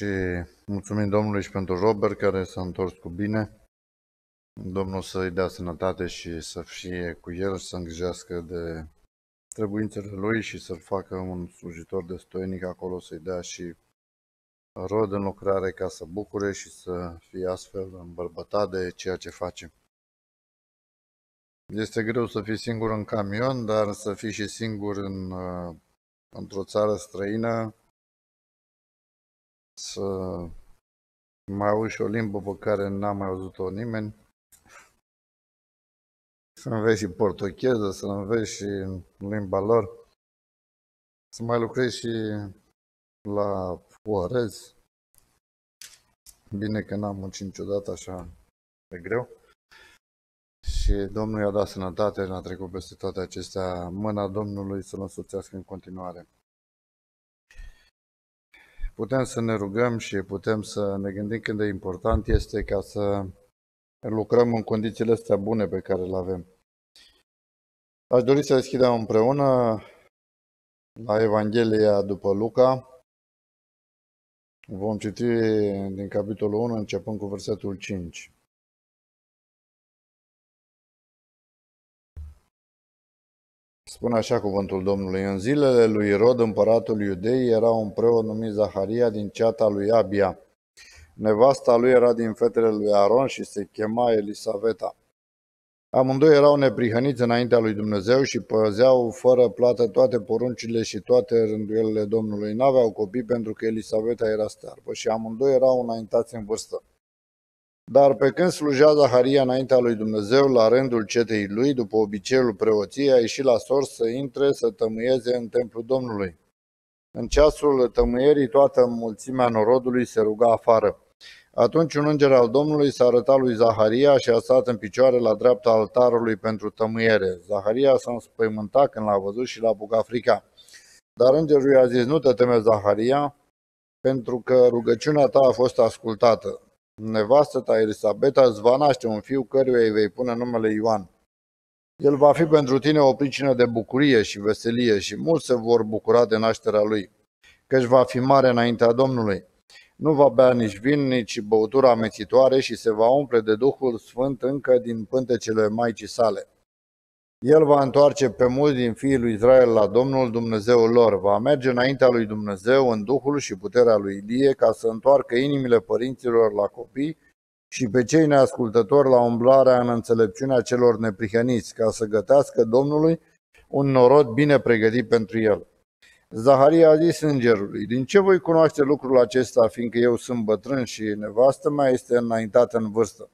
Și mulțumim Domnului și pentru Robert care s-a întors cu bine. Domnul să-i dea sănătate și să fie cu el și să îngrijească de trebuințele lui și să-l facă un slujitor de stoinic acolo, să-i dea și rod în lucrare ca să bucure și să fie astfel îmbărbătat de ceea ce face. Este greu să fii singur în camion, dar să fii și singur în, uh, într-o țară străină, să mai auzi o limbă pe care n-a mai auzit-o nimeni, să înveți și portocheză, să înveți și limba lor, să mai lucrezi și la Juarez. Bine că n-am muncit niciodată așa de greu. Și Domnul i-a dat sănătate, ne-a trecut peste toate acestea, mâna Domnului să-L însuțească în continuare. Putem să ne rugăm și putem să ne gândim cât de important este ca să lucrăm în condițiile astea bune pe care le avem. Aș dori să deschidem împreună la Evanghelia după Luca. Vom citi din capitolul 1, începând cu versetul 5. Spune așa cuvântul Domnului. În zilele lui Rod, împăratul iudei, era un preot numit Zaharia din ceata lui Abia. Nevasta lui era din fetele lui Aron și se chema Elisaveta. Amândoi erau neprihăniți înaintea lui Dumnezeu și păzeau fără plată toate poruncile și toate rânduielile Domnului. N-aveau copii pentru că Elisaveta era stearbă și amândoi erau înaintați în vârstă. Dar pe când slujea Zaharia înaintea lui Dumnezeu, la rândul cetei lui, după obiceiul preoției, a ieșit la sor să intre să tămâieze în templul Domnului. În ceasul tămâierii, toată mulțimea norodului se ruga afară. Atunci un înger al Domnului s-a arătat lui Zaharia și a stat în picioare la dreapta altarului pentru tămâiere. Zaharia s-a înspăimântat când l-a văzut și l-a bucat frica. Dar îngerul i-a zis, nu te teme, Zaharia, pentru că rugăciunea ta a fost ascultată. Nevastă ta, Elisabeta, îți va naște un fiu căruia îi vei pune numele Ioan. El va fi pentru tine o pricină de bucurie și veselie și mulți se vor bucura de nașterea lui, căci va fi mare înaintea Domnului. Nu va bea nici vin, nici băutură amețitoare și se va umple de Duhul Sfânt încă din pântecele Maicii sale. El va întoarce pe mulți din fiii lui Israel la Domnul Dumnezeul lor, va merge înaintea lui Dumnezeu în Duhul și puterea lui Ilie ca să întoarcă inimile părinților la copii și pe cei neascultători la umblarea în înțelepciunea celor neprihăniți, ca să gătească Domnului un norod bine pregătit pentru el. Zaharia a zis îngerului, din ce voi cunoaște lucrul acesta, fiindcă eu sunt bătrân și nevastă mea este înaintată în vârstă?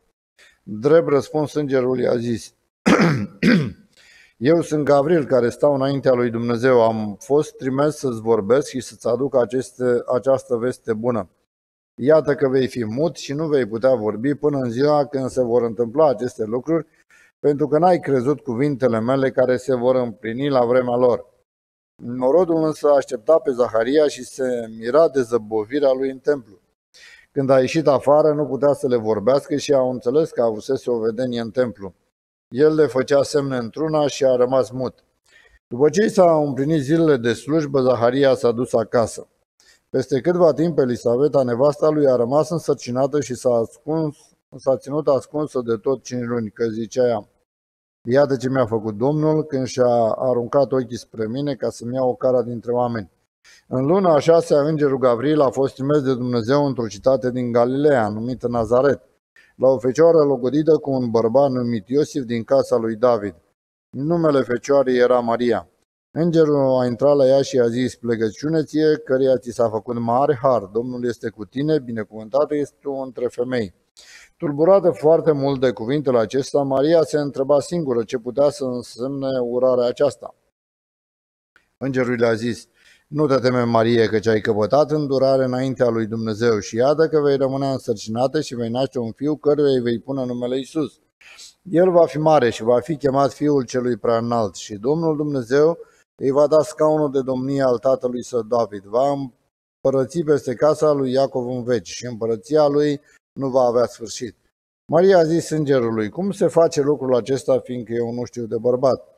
Drept răspuns îngerul i-a zis, Eu sunt Gavril care stau înaintea lui Dumnezeu, am fost trimis să-ți vorbesc și să-ți aduc aceste, această veste bună. Iată că vei fi mut și nu vei putea vorbi până în ziua când se vor întâmpla aceste lucruri, pentru că n-ai crezut cuvintele mele care se vor împlini la vremea lor. Norodul însă aștepta pe Zaharia și se mira de zăbovirea lui în templu. Când a ieșit afară, nu putea să le vorbească și au înțeles că avusese o vedenie în templu. El le făcea semne într-una și a rămas mut. După ce i s-au împlinit zilele de slujbă, Zaharia s-a dus acasă. Peste câtva timp, Elisaveta, nevasta lui, a rămas însărcinată și s-a, ascuns, s-a ținut ascunsă de tot cinci luni, că zicea ea, Iată ce mi-a făcut Domnul când și-a aruncat ochii spre mine ca să-mi iau o cara dintre oameni. În luna a șasea, îngerul Gavril a fost trimis de Dumnezeu într-o citate din Galileea, numită Nazaret, la o fecioară logodită cu un bărbat numit Iosif din casa lui David. Numele fecioarei era Maria. Îngerul a intrat la ea și a zis, plegăciune ție, căreia ți s-a făcut mare har, Domnul este cu tine, binecuvântată este tu între femei. Tulburată foarte mult de cuvintele acesta, Maria se întreba singură ce putea să însemne urarea aceasta. Îngerul le-a zis, nu te teme, Marie, că ai căpătat îndurare înaintea lui Dumnezeu și iată că vei rămâne însărcinată și vei naște un fiu căruia îi vei pune numele Isus. El va fi mare și va fi chemat Fiul celui prea înalt și Domnul Dumnezeu îi va da scaunul de domnie al tatălui său David. Va împărăți peste casa lui Iacov în veci și împărăția lui nu va avea sfârșit. Maria a zis îngerului, cum se face lucrul acesta, fiindcă eu nu știu de bărbat?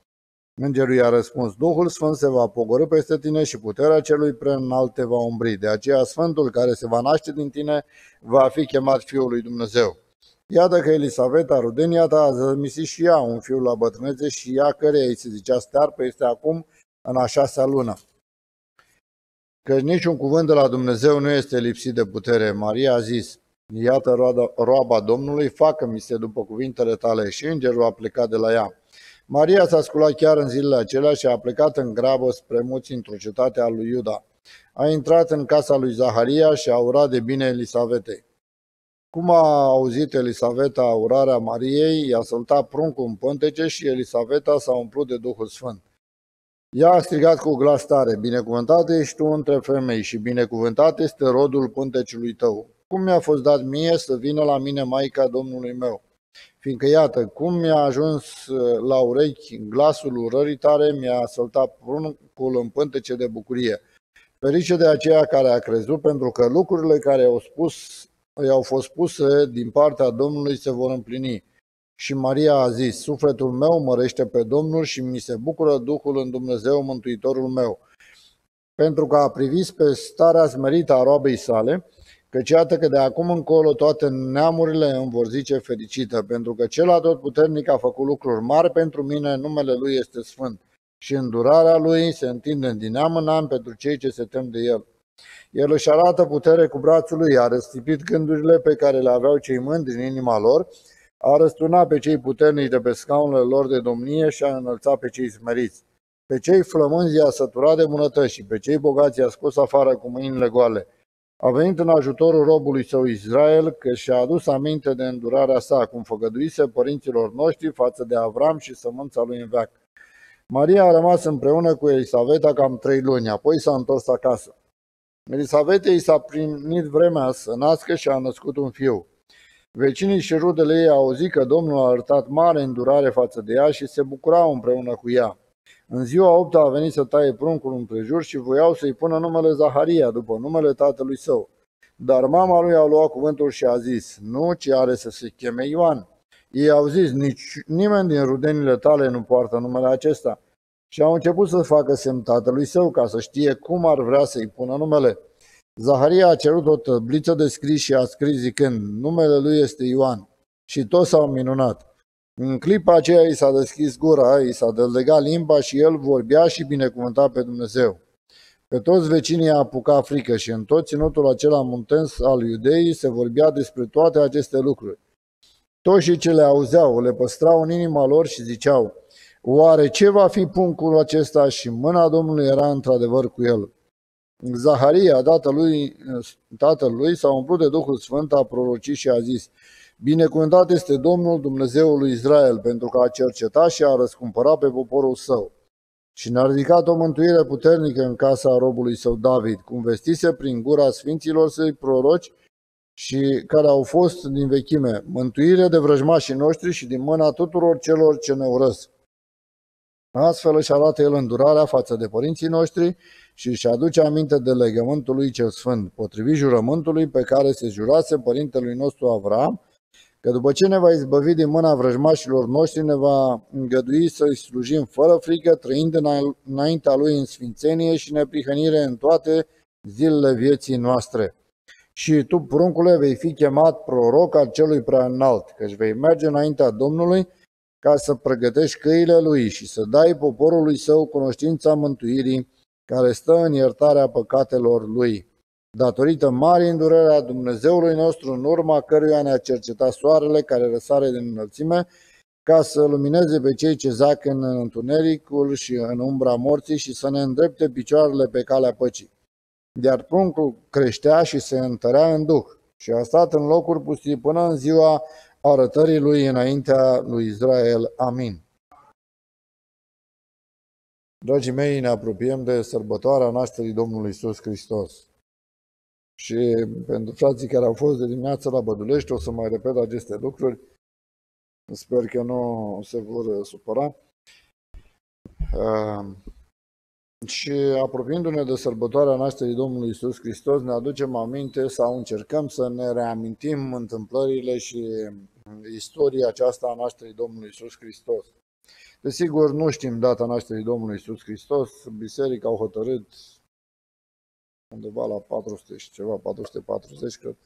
Îngerul i-a răspuns, Duhul Sfânt se va pogorâ peste tine și puterea celui preînalt te va umbri. De aceea Sfântul care se va naște din tine va fi chemat Fiul lui Dumnezeu. Iată că Elisaveta, rudenia ta, a zămisit și ea un fiu la bătrânețe și ea care îi se zicea stearpă este acum în a șasea lună. Că niciun cuvânt de la Dumnezeu nu este lipsit de putere. Maria a zis, iată roaba Domnului, facă-mi se după cuvintele tale și îngerul a plecat de la ea. Maria s-a sculat chiar în zilele acelea și a plecat în grabă spre muți într-o cetate a lui Iuda. A intrat în casa lui Zaharia și a urat de bine Elisavetei. Cum a auzit Elisaveta urarea Mariei, i-a săltat pruncul în pântece și Elisaveta s-a umplut de Duhul Sfânt. Ea a strigat cu glas tare, binecuvântat ești tu între femei și binecuvântat este rodul pânteciului tău. Cum mi-a fost dat mie să vină la mine Maica Domnului meu? Fiindcă iată, cum mi-a ajuns uh, la urechi glasul urării tare, mi-a săltat pruncul în pântece de bucurie. Ferice de aceea care a crezut, pentru că lucrurile care au spus, i-au fost puse din partea Domnului se vor împlini. Și Maria a zis, sufletul meu mărește pe Domnul și mi se bucură Duhul în Dumnezeu Mântuitorul meu, pentru că a privit pe starea smerită a roabei sale, căci iată că de acum încolo toate neamurile îmi vor zice fericită, pentru că cel atotputernic a făcut lucruri mari pentru mine, numele Lui este sfânt și îndurarea Lui se întinde din neam în an pentru cei ce se tem de El. El își arată putere cu brațul lui, a răstipit gândurile pe care le aveau cei mândri în inima lor, a răsturnat pe cei puternici de pe scaunele lor de domnie și a înălțat pe cei smeriți. Pe cei flămânzi i-a săturat de bunătăți și pe cei bogați i-a scos afară cu mâinile goale. A venit în ajutorul robului său Israel, că și-a adus aminte de îndurarea sa, cum făgăduise părinților noștri față de Avram și sămânța lui în veac. Maria a rămas împreună cu Elisaveta cam trei luni, apoi s-a întors acasă. Elisaveta i s-a primit vremea să nască și a născut un fiu. Vecinii și rudele ei au auzit că Domnul a arătat mare îndurare față de ea și se bucurau împreună cu ea. În ziua 8 a venit să taie pruncul împrejur și voiau să-i pună numele Zaharia după numele tatălui său. Dar mama lui a luat cuvântul și a zis, nu, ci are să se cheme Ioan. Ei au zis, nici nimeni din rudenile tale nu poartă numele acesta. Și au început să facă semn tatălui său ca să știe cum ar vrea să-i pună numele. Zaharia a cerut o tăbliță de scris și a scris zicând, numele lui este Ioan. Și toți s-au minunat. În clipa aceea i s-a deschis gura, i s-a delegat limba și el vorbea și binecuvânta pe Dumnezeu. Pe toți vecinii a apucat frică și în tot ținutul acela muntens al iudeii se vorbea despre toate aceste lucruri. Toți și ce le auzeau le păstrau în inima lor și ziceau, oare ce va fi punctul acesta? Și mâna Domnului era într-adevăr cu el. Zaharia, tatălui, tatălui, s-a umplut de Duhul Sfânt, a prorocit și a zis, Binecuvântat este Domnul Dumnezeul lui Israel, pentru că a cercetat și a răscumpărat pe poporul său. Și ne-a ridicat o mântuire puternică în casa robului său David, cum vestise prin gura sfinților săi proroci și care au fost din vechime, mântuire de vrăjmașii noștri și din mâna tuturor celor ce ne urăsc. Astfel își arată el îndurarea față de părinții noștri și își aduce aminte de legământul lui cel sfânt, potrivit jurământului pe care se jurase părintelui nostru Avram, că după ce ne va izbăvi din mâna vrăjmașilor noștri, ne va îngădui să-i slujim fără frică, trăind înaintea lui în sfințenie și neprihănire în toate zilele vieții noastre. Și tu, pruncule, vei fi chemat proroc al celui prea înalt, căci vei merge înaintea Domnului ca să pregătești căile lui și să dai poporului său cunoștința mântuirii care stă în iertarea păcatelor lui. Datorită marii îndurări a Dumnezeului nostru, în urma căruia ne-a cercetat soarele care răsare din înălțime, ca să lumineze pe cei ce zac în întunericul și în umbra morții și să ne îndrepte picioarele pe calea păcii. Iar pruncul creștea și se întărea în duh și a stat în locuri pustii până în ziua arătării lui înaintea lui Israel. Amin. Dragii mei, ne apropiem de sărbătoarea nașterii Domnului Isus Hristos. Și pentru frații care au fost de dimineață la Bădulești, o să mai repet aceste lucruri. Sper că nu se vor supăra. Uh, și apropiindu-ne de sărbătoarea nașterii Domnului Isus Hristos, ne aducem aminte sau încercăm să ne reamintim întâmplările și istoria aceasta a nașterii Domnului Isus Hristos. Desigur, nu știm data nașterii Domnului Isus Hristos. Biserica au hotărât undeva la 400 și ceva, 440, cred,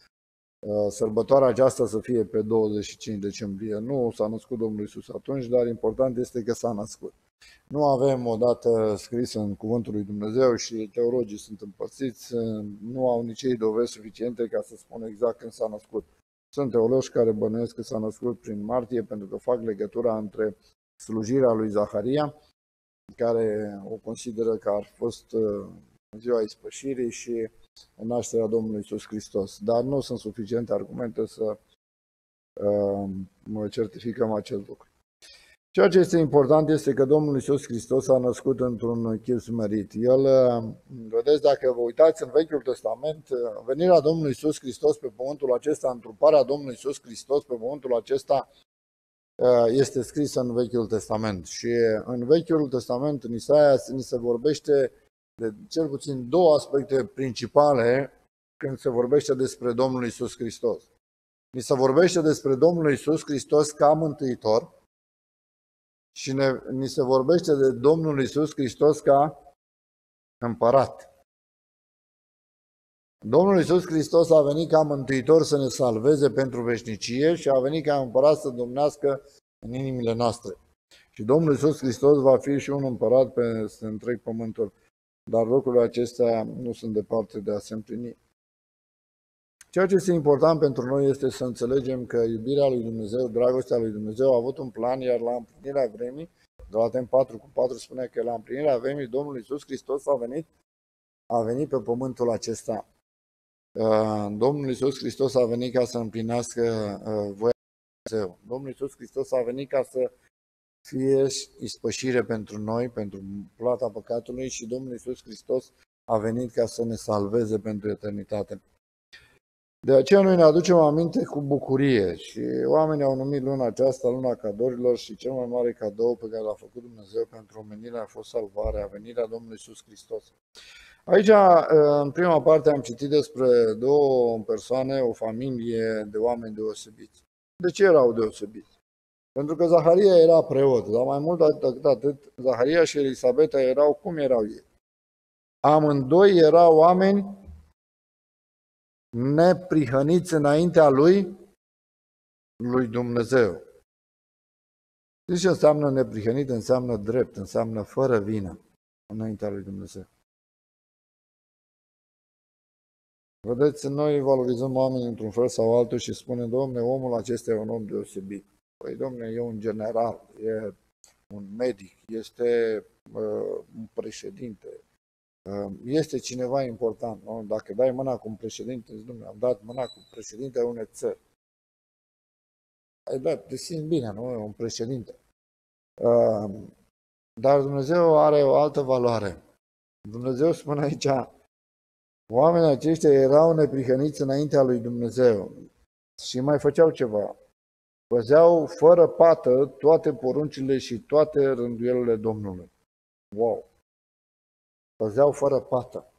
uh, sărbătoarea aceasta să fie pe 25 decembrie. Nu s-a născut Domnul Isus atunci, dar important este că s-a născut. Nu avem o dată scrisă în Cuvântul lui Dumnezeu și teologii sunt împărțiți, nu au nici ei dovezi suficiente ca să spună exact când s-a născut. Sunt teologi care bănuiesc că s-a născut prin martie pentru că fac legătura între slujirea lui Zaharia, care o consideră că ar fost uh, ziua ispășirii și nașterea Domnului Isus Hristos. Dar nu sunt suficiente argumente să uh, certificăm acest lucru. Ceea ce este important este că Domnul Iisus Hristos a născut într-un chip smerit. El, uh, vedeți, dacă vă uitați în Vechiul Testament, uh, venirea Domnului Iisus Hristos pe pământul acesta, întruparea Domnului Iisus Hristos pe pământul acesta, uh, este scrisă în Vechiul Testament. Și în Vechiul Testament, în Isaia, ni se vorbește de cel puțin două aspecte principale când se vorbește despre Domnul Iisus Hristos. Ni se vorbește despre Domnul Iisus Hristos ca Mântuitor, și ne, ni se vorbește de Domnul Isus Hristos ca împărat. Domnul Isus Hristos a venit ca mântuitor să ne salveze pentru veșnicie și a venit ca împărat să domnească în inimile noastre. Și Domnul Isus Hristos va fi și un împărat pe întreg pământul. Dar lucrurile acestea nu sunt departe de a se împlini. Ceea ce este important pentru noi este să înțelegem că iubirea lui Dumnezeu, dragostea lui Dumnezeu a avut un plan, iar la împlinirea vremii, Galaten 4 cu 4 spune că la împlinirea vremii Domnul Iisus Hristos a venit, a venit pe pământul acesta. Uh, Domnul Iisus Hristos a venit ca să împlinească uh, voia lui Dumnezeu. Domnul Iisus Hristos a venit ca să fie ispășire pentru noi, pentru plata păcatului și Domnul Iisus Hristos a venit ca să ne salveze pentru eternitate. De aceea noi ne aducem aminte cu bucurie și oamenii au numit luna aceasta luna cadourilor și cel mai mare cadou pe care l-a făcut Dumnezeu pentru omenire a fost salvarea, venirea Domnului Iisus Hristos. Aici, în prima parte, am citit despre două persoane, o familie de oameni deosebiți. De ce erau deosebiți? Pentru că Zaharia era preot, dar mai mult decât atât, Zaharia și Elisabeta erau cum erau ei. Amândoi erau oameni neprihăniți înaintea lui, lui Dumnezeu. Știți ce înseamnă neprihănit? Înseamnă drept, înseamnă fără vină înaintea lui Dumnezeu. Vedeți, noi valorizăm oamenii într-un fel sau altul și spunem, domne, omul acesta e un om deosebit. Păi, domne, e un general, e un medic, este uh, un președinte, este cineva important. Nu? Dacă dai mâna cu un președinte, zici, am dat mâna cu președintele unei țări. Ai dat, te simți bine, nu? Un președinte. Dar Dumnezeu are o altă valoare. Dumnezeu spune aici, oamenii aceștia erau neprihăniți înaintea lui Dumnezeu și mai făceau ceva. Păzeau fără pată toate poruncile și toate rânduielile Domnului. Wow! păzeau fără pată.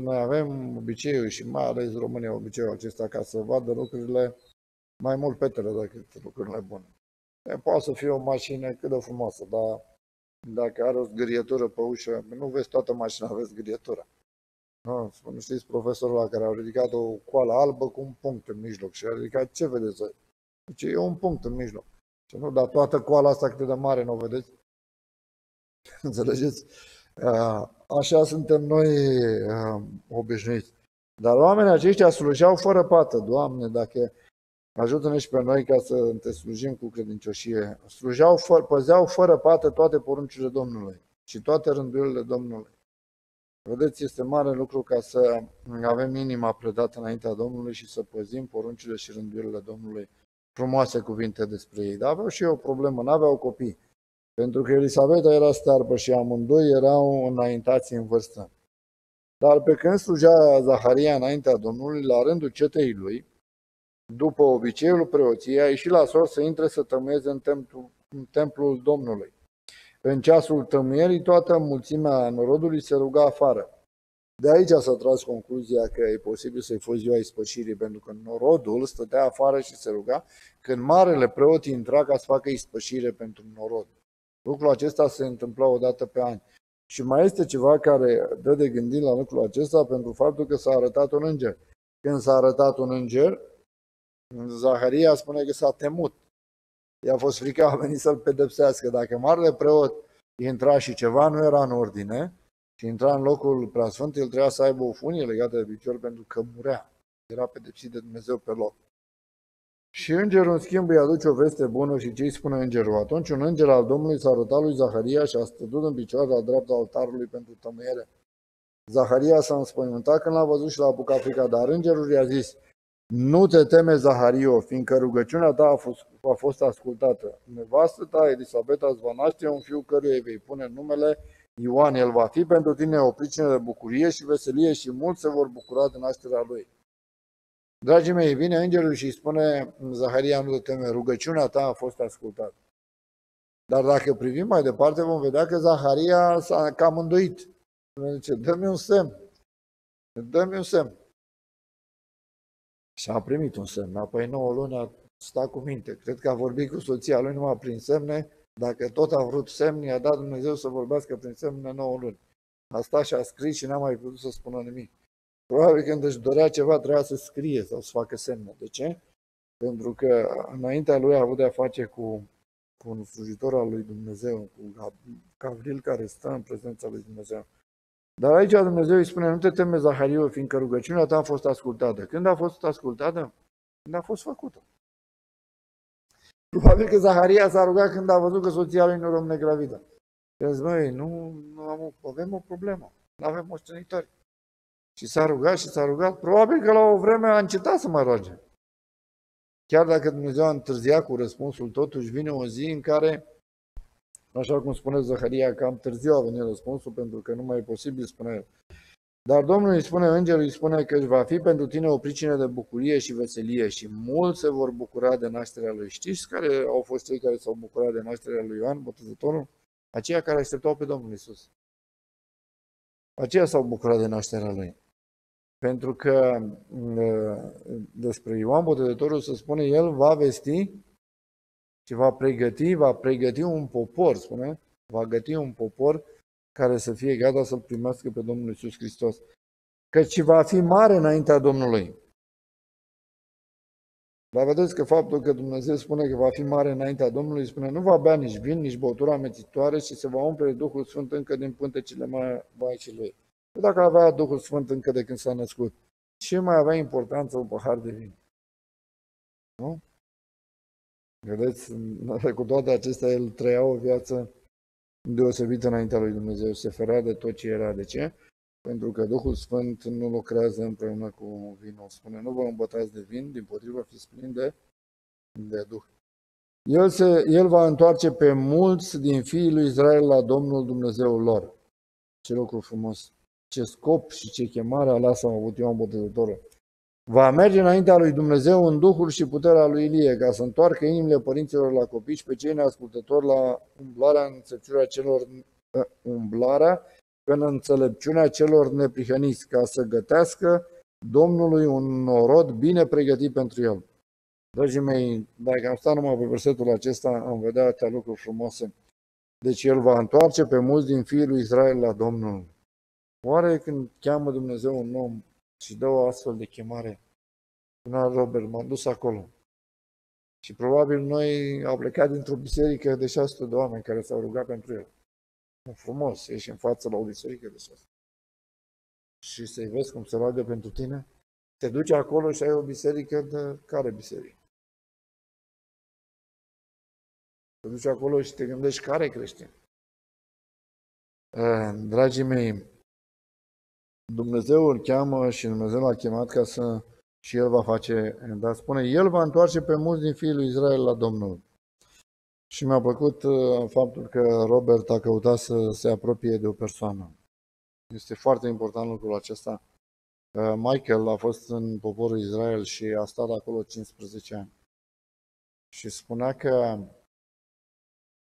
Noi avem obiceiul și mai ales România obiceiul acesta ca să vadă lucrurile mai mult petele decât lucrurile bune. Poate să fie o mașină cât de frumoasă, dar dacă are o zgârietură pe ușă, nu vezi toată mașina, vezi zgârietura. Nu, spune, știți profesorul ăla care a ridicat o coală albă cu un punct în mijloc și a ridicat, ce vedeți voi? Deci e un punct în mijloc. Și nu, dar toată coala asta cât de mare, nu o vedeți? Înțelegeți? Așa suntem noi obișnuiți. Dar oamenii aceștia slujeau fără pată. Doamne, dacă ajută-ne și pe noi ca să te slujim cu credincioșie. Slujeau, fără, păzeau fără pată toate poruncile Domnului și toate rândurile Domnului. Vedeți, este mare lucru ca să avem inima predată înaintea Domnului și să păzim poruncile și rândurile Domnului. Frumoase cuvinte despre ei. Dar aveau și eu o problemă, n-aveau copii. Pentru că Elisabeta era stearpă și amândoi erau înaintați în vârstă. Dar pe când slujea Zaharia înaintea Domnului, la rândul cetei lui, după obiceiul preoției, a ieșit la sor să intre să tămâieze în, templu, în templul Domnului. În ceasul tămierii, toată mulțimea norodului se ruga afară. De aici s-a tras concluzia că e posibil să-i fost ziua ispășirii, pentru că norodul stătea afară și se ruga când marele preot intra ca să facă ispășire pentru norod. Lucrul acesta se întâmpla o dată pe an. Și mai este ceva care dă de gândit la lucrul acesta pentru faptul că s-a arătat un înger. Când s-a arătat un înger, Zaharia spune că s-a temut. I-a fost frică, a venit să-l pedepsească. Dacă marele preot intra și ceva nu era în ordine și intra în locul preasfânt, el trebuia să aibă o funie legată de picior pentru că murea. Era pedepsit de Dumnezeu pe loc. Și îngerul, în schimb, îi aduce o veste bună și ce îi spune îngerul? Atunci un înger al Domnului s-a arătat lui Zaharia și a stătut în picioare la dreapta altarului pentru tămâiere. Zaharia s-a înspăimântat când l-a văzut și l-a apucat frica, dar îngerul i-a zis, nu te teme, Zahario, fiindcă rugăciunea ta a fost, a fost ascultată. Nevastă ta, Elisabeta, îți va naște un fiu căruia îi vei pune numele Ioan. El va fi pentru tine o pricină de bucurie și veselie și mulți se vor bucura de nașterea lui. Dragii mei, vine îngerul și îi spune, Zaharia, nu te teme, rugăciunea ta a fost ascultată. Dar dacă privim mai departe, vom vedea că Zaharia s-a cam îndoit. Zice, dă-mi un semn. Dă-mi un semn. Și a primit un semn. Apoi 9 luni a stat cu minte. Cred că a vorbit cu soția lui numai prin semne. Dacă tot a vrut semne, i-a dat Dumnezeu să vorbească prin semne 9 luni. A stat și a scris și n-a mai putut să spună nimic. Probabil când își dorea ceva, trebuia să scrie sau să facă semne. De ce? Pentru că înaintea lui a avut de-a face cu, cu un slujitor al lui Dumnezeu, cu Gavril care stă în prezența lui Dumnezeu. Dar aici Dumnezeu îi spune, nu te teme, Zahariu, fiindcă rugăciunea ta a fost ascultată. Când a fost ascultată? Când a fost făcută. Probabil că Zaharia s-a rugat când a văzut că soția lui nu rămâne gravidă. Și zis, băi, nu, nu am, avem o problemă, nu avem moștenitori. Și s-a rugat și s-a rugat. Probabil că la o vreme a încetat să mă roage. Chiar dacă Dumnezeu a întârziat cu răspunsul, totuși vine o zi în care, așa cum spune Zaharia, cam târziu a venit răspunsul, pentru că nu mai e posibil, spune el. Dar Domnul îi spune, îngerul îi spune că își va fi pentru tine o pricină de bucurie și veselie și mulți se vor bucura de nașterea lui. Știți care au fost cei care s-au bucurat de nașterea lui Ioan, botezătorul? Aceia care așteptau pe Domnul Isus. Aceia s-au bucurat de nașterea lui. Pentru că despre Ioan Botezătorul se spune, el va vesti și va pregăti, va pregăti un popor, spune, va găti un popor care să fie gata să-L primească pe Domnul Isus Hristos. Căci va fi mare înaintea Domnului. Dar vedeți că faptul că Dumnezeu spune că va fi mare înaintea Domnului, spune nu va bea nici vin, nici băutură amețitoare și se va umple Duhul Sfânt încă din pântecele mai Maicii Lui. Că dacă avea Duhul Sfânt încă de când s-a născut, ce mai avea importanță un pahar de vin? Nu? Vedeți, cu toate acestea, el trăia o viață deosebită înaintea lui Dumnezeu, se ferea de tot ce era. De ce? Pentru că Duhul Sfânt nu lucrează împreună cu vinul. Spune, nu vă îmbătați de vin, din potrivă fiți plini de, de Duh. El, se, el va întoarce pe mulți din fiii lui Israel la Domnul Dumnezeul lor. Ce lucru frumos! ce scop și ce chemare aleasă am avut Ioan Botezătorul. Va merge înaintea lui Dumnezeu în Duhul și puterea lui Ilie, ca să întoarcă inimile părinților la copii și pe cei neascultători la umblarea în înțelepciunea celor, ă, umblarea în înțelepciunea celor neprihăniți, ca să gătească Domnului un norod bine pregătit pentru el. Dragii mei, dacă am stat numai pe versetul acesta, am vedea atâtea lucruri frumoase. Deci el va întoarce pe mulți din fiii lui Israel la Domnul. Oare când cheamă Dumnezeu un om și dă o astfel de chemare, spunea Robert, m-am dus acolo. Și probabil noi au plecat dintr-o biserică de 600 de oameni care s-au rugat pentru el. E frumos, ești în față la o biserică de 600. Și să-i vezi cum se roagă pentru tine. Te duci acolo și ai o biserică de care biserică? Te duci acolo și te gândești care creștin. Eh, dragii mei, Dumnezeu îl cheamă și Dumnezeu l-a chemat ca să și el va face, dar spune, el va întoarce pe mulți din fiii lui Israel la Domnul. Și mi-a plăcut uh, faptul că Robert a căutat să se apropie de o persoană. Este foarte important lucrul acesta. Uh, Michael a fost în poporul Israel și a stat acolo 15 ani. Și spunea că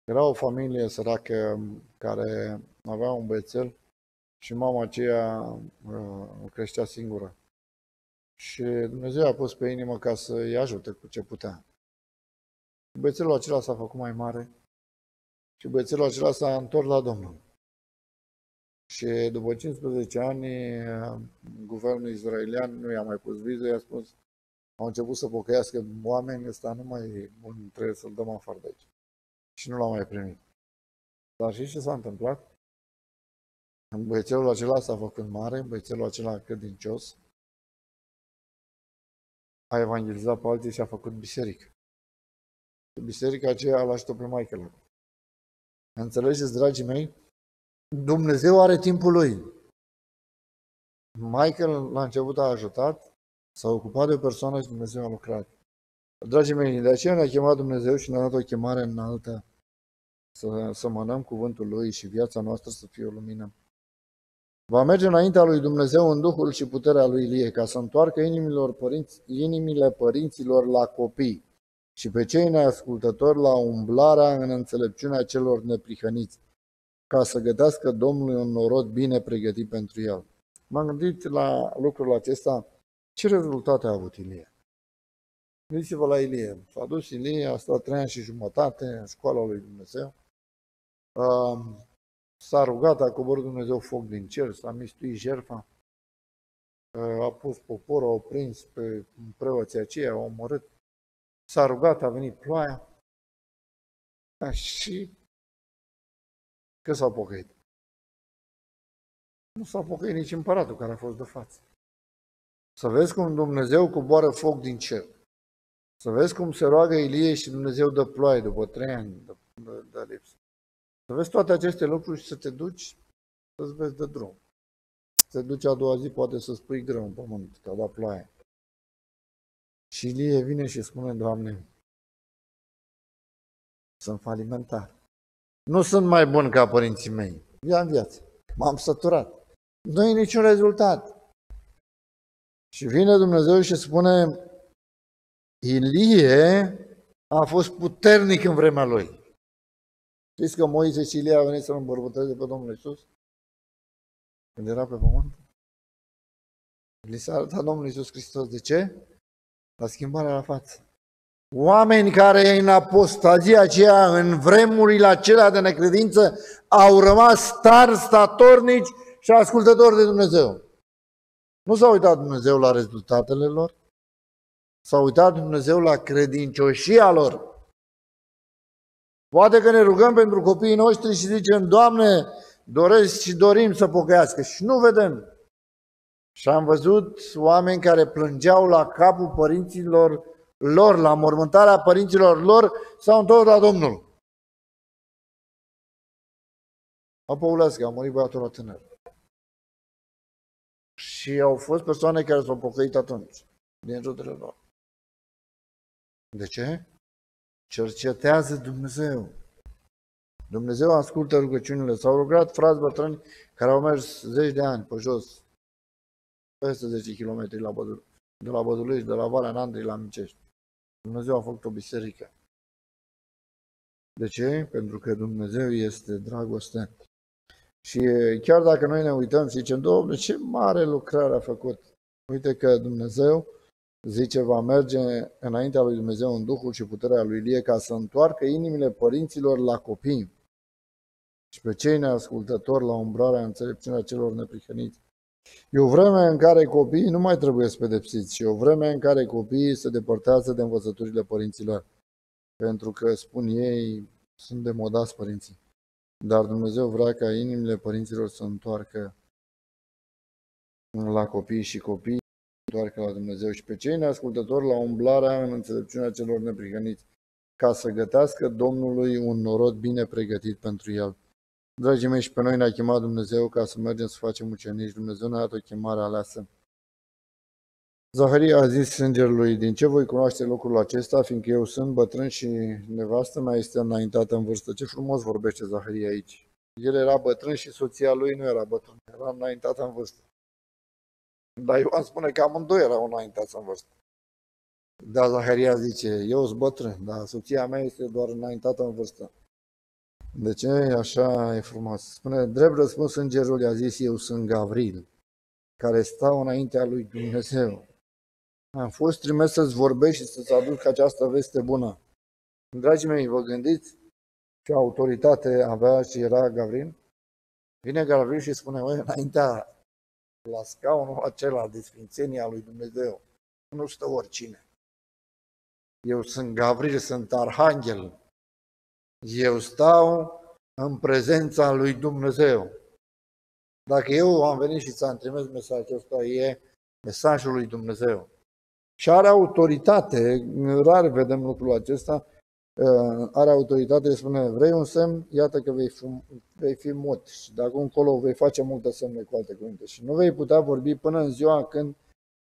era o familie săracă care avea un băiețel și mama aceea uh, creștea singură. Și Dumnezeu a pus pe inimă ca să îi ajute cu ce putea. Băiețelul acela s-a făcut mai mare și băiețelul acela s-a întors la Domnul. Și după 15 ani, guvernul israelian nu i-a mai pus viză, i-a spus, au început să pocăiască oameni, ăsta nu mai e bun, trebuie să-l dăm afară de aici. Și nu l-au mai primit. Dar și ce s-a întâmplat? Băiețelul acela s-a făcut mare, băiețelul acela credincios, a evangelizat pe alții și a făcut biserică. Biserica aceea l-a ajutat pe Michael. Înțelegeți, dragii mei? Dumnezeu are timpul lui. Michael la început a ajutat, s-a ocupat de o persoană și Dumnezeu a lucrat. Dragii mei, de aceea ne-a chemat Dumnezeu și ne-a dat o chemare înaltă să, să mănăm cuvântul Lui și viața noastră să fie o lumină. Va merge înaintea lui Dumnezeu în Duhul și puterea lui Ilie, ca să întoarcă inimilor părinți, inimile părinților la copii și pe cei neascultători la umblarea în înțelepciunea celor neprihăniți, ca să gătească Domnului un norod bine pregătit pentru el. M-am gândit la lucrul acesta, ce rezultate a avut Ilie? Gândiți-vă la Ilie. S-a dus Ilie, a stat trei ani și jumătate în școala lui Dumnezeu. S-a rugat, a coborât Dumnezeu foc din cer, s-a mistuit jertfa, a pus poporul, au prins pe preoții aceia, au omorât. S-a rugat, a venit ploaia și că s-a pocăit. Nu s-a pocăit nici împăratul care a fost de față. Să vezi cum Dumnezeu coboară foc din cer. Să vezi cum se roagă Ilie și Dumnezeu dă ploaie după trei ani de, de, de lipsă. Să vezi toate aceste lucruri și să te duci să-ți vezi de drum. Să te duci a doua zi, poate să spui greu în pământ, că a dat ploaie. Și Ilie vine și spune, Doamne, sunt falimentar. Nu sunt mai bun ca părinții mei. Ia în viață. M-am săturat. Nu e niciun rezultat. Și vine Dumnezeu și spune, Ilie a fost puternic în vremea lui. Știți că Moise și Ilie au venit să-L îmbărbăteze pe Domnul Iisus? Când era pe pământ? Li s-a arătat Domnul Iisus Hristos. De ce? La schimbarea la față. Oameni care în apostazia aceea, în vremurile acelea de necredință, au rămas tari, statornici și ascultători de Dumnezeu. Nu s-a uitat Dumnezeu la rezultatele lor, s-a uitat Dumnezeu la credincioșia lor. Poate că ne rugăm pentru copiii noștri și zicem, Doamne, doresc și dorim să pocăiască și nu vedem. Și am văzut oameni care plângeau la capul părinților lor, la mormântarea părinților lor, s-au întors la Domnul. Apăulescu, a murit băiatul la tânăr. Și au fost persoane care s-au pocăit atunci, din rudele lor. De ce? Cercetează Dumnezeu. Dumnezeu ascultă rugăciunile. S-au rugat frați bătrâni care au mers zeci de ani pe jos, peste 10 km la Bădul, de la Bădulești, de la Valea Nandrei la Micești. Dumnezeu a făcut o biserică. De ce? Pentru că Dumnezeu este dragoste. Și chiar dacă noi ne uităm și zicem, Domnule, ce mare lucrare a făcut. Uite că Dumnezeu zice, va merge înaintea lui Dumnezeu în Duhul și puterea lui Ilie ca să întoarcă inimile părinților la copii și pe cei neascultători la umbrarea înțelepciunea celor neprihăniți. E o vreme în care copiii nu mai trebuie să pedepsiți și o vreme în care copiii se depărtează de învățăturile părinților. Pentru că, spun ei, sunt demodați părinții. Dar Dumnezeu vrea ca inimile părinților să întoarcă la copii și copii întoarcă la Dumnezeu și pe cei neascultători la umblarea în înțelepciunea celor neprihăniți, ca să gătească Domnului un norod bine pregătit pentru el. Dragii mei, și pe noi ne-a chemat Dumnezeu ca să mergem să facem ucenici. Dumnezeu ne-a dat o chemare aleasă. Zaharia a zis îngerului, din ce voi cunoaște lucrul acesta, fiindcă eu sunt bătrân și nevastă mea este înaintată în vârstă. Ce frumos vorbește Zaharia aici. El era bătrân și soția lui nu era bătrân, era înaintată în vârstă. Dar Ioan spune că amândoi erau înaintați în vârstă. Dar Zaharia zice, eu sunt bătrân, dar soția mea este doar înaintată în vârstă. De ce așa e frumos? Spune, drept răspuns îngerul i-a zis, eu sunt Gavril, care stau înaintea lui Dumnezeu. Am fost trimis să-ți vorbești și să-ți aduc această veste bună. Dragii mei, vă gândiți ce autoritate avea și era Gavril? Vine Gavril și spune, măi, înaintea la scaunul acela de sfințenie a lui Dumnezeu, nu stă oricine. Eu sunt Gavril, sunt arhanghel. Eu stau în prezența lui Dumnezeu. Dacă eu am venit și ți-am trimis mesajul ăsta, e mesajul lui Dumnezeu. Și are autoritate, rar vedem lucrul acesta, uh, are autoritate, spune, vrei un semn? Iată că vei fi, vei fi mut și de acum încolo vei face multe semne cu alte cuvinte și nu vei putea vorbi până în ziua când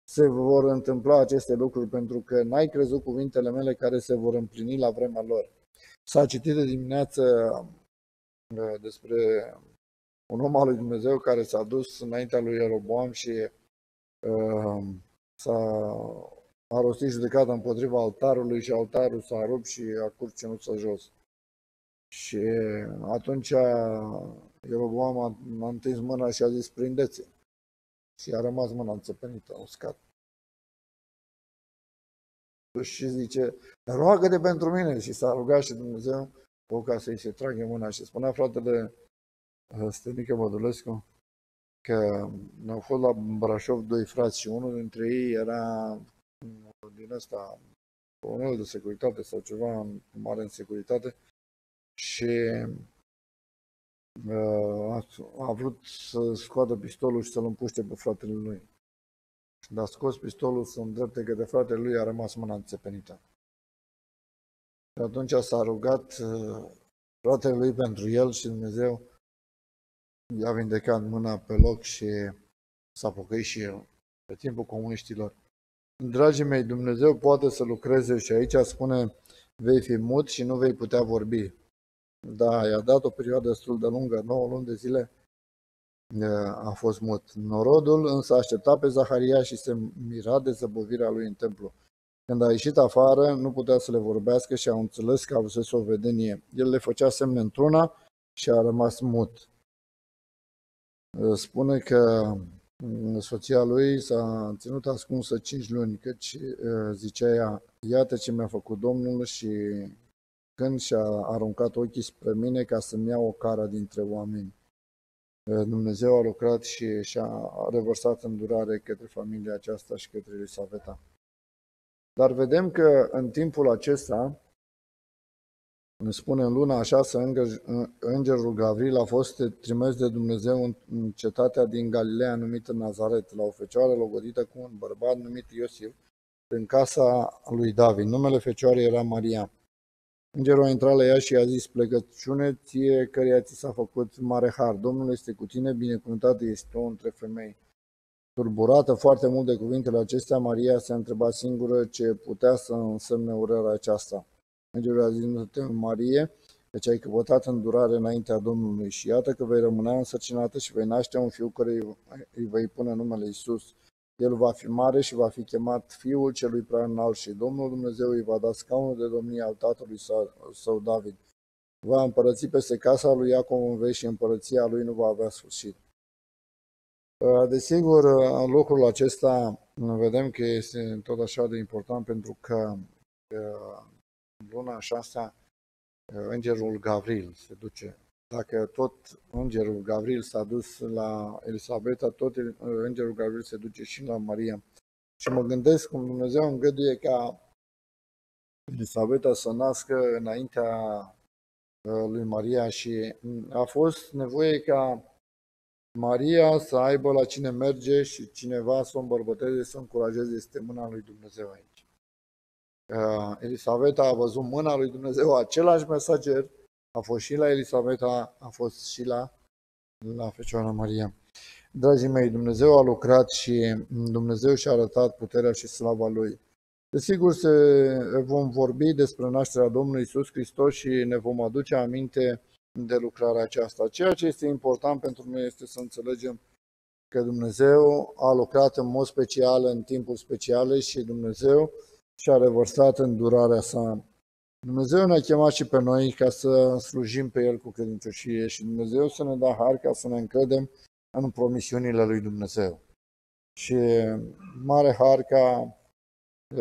se vor întâmpla aceste lucruri, pentru că n-ai crezut cuvintele mele care se vor împlini la vremea lor. S-a citit de dimineață uh, despre un om al lui Dumnezeu care s-a dus înaintea lui Ieroboam și uh, s-a a rostit judecata împotriva altarului și altarul s-a rupt și a curs ținuță jos. Și atunci Ieroboam a, a întins mâna și a zis, prindeți Și a rămas mâna înțepenită, uscat. Și zice, roagă-te pentru mine. Și s-a rugat și Dumnezeu o ca să-i se tragă mâna. Și spunea fratele uh, Stănică Bădulescu că au fost la Brașov doi frați și unul dintre ei era din asta, colonel de securitate sau ceva mare în securitate și uh, a, a vrut să scoată pistolul și să-l împuște pe fratele lui. Când a scos pistolul să îndrepte către fratele lui, a rămas mâna înțepenită. Și atunci s-a rugat uh, fratele lui pentru el și Dumnezeu i-a vindecat mâna pe loc și s-a pocăit și el pe timpul comuniștilor. Dragii mei, Dumnezeu poate să lucreze și aici spune vei fi mut și nu vei putea vorbi. Da, i-a dat o perioadă destul de lungă, 9 luni de zile a fost mut. Norodul însă aștepta pe Zaharia și se mira de zăbovirea lui în templu. Când a ieșit afară, nu putea să le vorbească și au înțeles că avusese o vedenie. El le făcea semne într-una și a rămas mut. Spune că soția lui s-a ținut ascunsă cinci luni, căci zicea ea, iată ce mi-a făcut Domnul și când și-a aruncat ochii spre mine ca să-mi iau o cara dintre oameni. Dumnezeu a lucrat și și-a revărsat îndurare către familia aceasta și către Elisaveta. Dar vedem că în timpul acesta, ne spune în luna așa, să îngerul Gavril a fost trimis de Dumnezeu în cetatea din Galileea numită Nazaret, la o fecioară logodită cu un bărbat numit Iosif, în casa lui David. Numele fecioarei era Maria. Îngerul a intrat la ea și i-a zis, plecăciune ție căreia ți s-a făcut mare har. Domnul este cu tine, binecuvântată este o între femei. Turburată foarte mult de cuvintele acestea, Maria se întreba singură ce putea să însemne urarea aceasta. Îngerul a zis, nu te Marie, deci ai căpătat îndurare înaintea Domnului și iată că vei rămâne însărcinată și vei naște un fiu care îi vei pune numele Isus. El va fi mare și va fi chemat Fiul celui prea înalt și Domnul Dumnezeu îi va da scaunul de domnie al tatălui său David. Va împărăți peste casa lui Iacov în veci și împărăția lui nu va avea sfârșit. Desigur, lucrul acesta vedem că este tot așa de important pentru că luna șasea îngerul Gavril se duce. Dacă tot îngerul Gavril s-a dus la Elisabeta, tot îngerul Gavril se duce și la Maria. Și mă gândesc cum Dumnezeu îngăduie ca Elisabeta să nască înaintea uh, lui Maria și a fost nevoie ca Maria să aibă la cine merge și cineva să o îmbărbăteze, să încurajeze, este mâna lui Dumnezeu aici. Uh, Elisabeta a văzut mâna lui Dumnezeu, același mesager, a fost și la Elisabeta, a fost și la, la Fecioara Maria. Dragii mei, Dumnezeu a lucrat și Dumnezeu și-a arătat puterea și slava Lui. Desigur, se vom vorbi despre nașterea Domnului Isus Hristos și ne vom aduce aminte de lucrarea aceasta. Ceea ce este important pentru noi este să înțelegem că Dumnezeu a lucrat în mod special în timpul speciale și Dumnezeu și-a revărsat îndurarea sa Dumnezeu ne-a chemat și pe noi ca să slujim pe El cu credincioșie și Dumnezeu să ne dea har ca să ne încredem în promisiunile lui Dumnezeu. Și mare har ca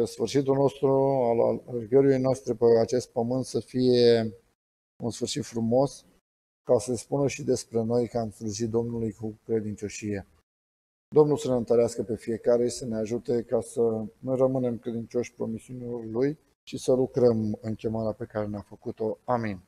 sfârșitul nostru al alergării noastre pe acest pământ să fie un sfârșit frumos, ca să spună și despre noi că am slujit Domnului cu credincioșie. Domnul să ne întărească pe fiecare și să ne ajute ca să noi rămânem credincioși promisiunilor Lui și să lucrăm în chemarea pe care ne-a făcut-o. Amin.